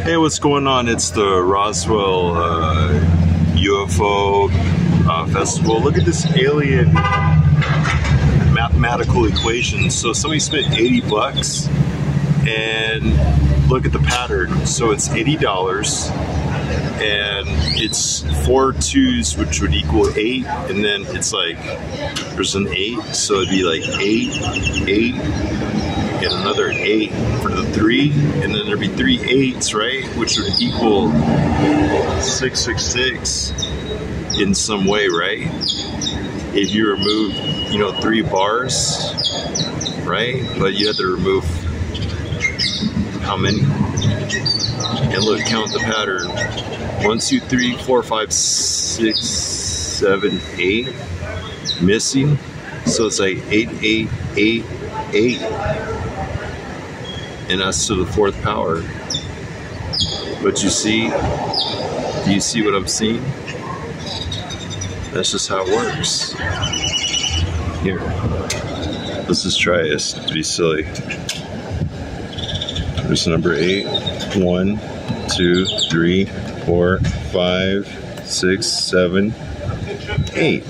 Hey, what's going on? It's the Roswell uh, UFO uh, Festival. Look at this alien mathematical equation. So somebody spent 80 bucks and look at the pattern. So it's $80 and it's four twos, which would equal eight, and then it's like there's an eight, so it'd be like eight, eight, and another eight for the three, and then there'd be three eights, right? Which would equal 666 in some way, right? If you remove, you know, three bars, right? But you have to remove how many? And look, count the pattern. One, two, three, four, five, six, seven, eight. Missing. So it's like eight, eight, eight, eight and us to the fourth power. But you see, do you see what I'm seeing? That's just how it works. Here, let's just try this to be silly. There's number eight. One, two, three, four, five, six, seven, eight.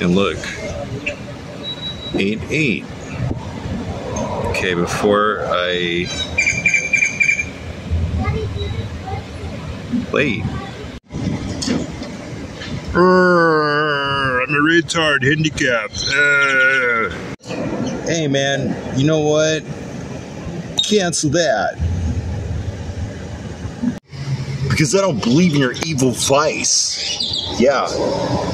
And look, eight, eight. Okay, before I wait. I'm a retard, handicapped. Uh. Hey man, you know what? Cancel that. Because I don't believe in your evil vice. Yeah.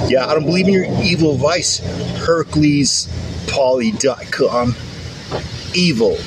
Yeah, I don't believe in your evil vice. Hercules Poly.com. Evil.